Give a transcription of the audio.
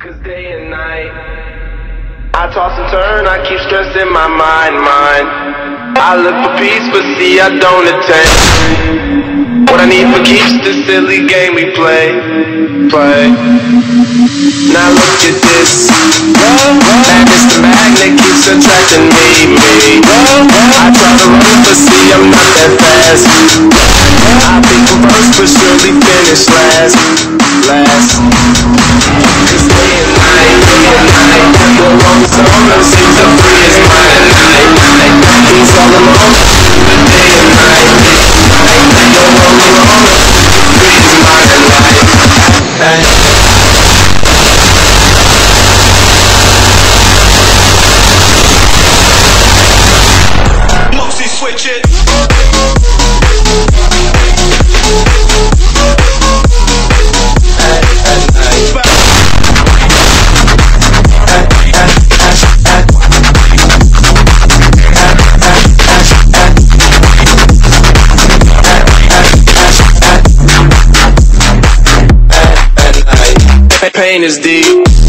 Cause day and night, I toss and turn, I keep stressing my mind, mind. I look for peace, but see, I don't attain. What I need for keeps the silly game we play, play. Now look at this. Madness the magnet keeps attracting me, me. I try to run, but see, I'm not that fast. I think I'm first, but surely finish last. Pain is deep.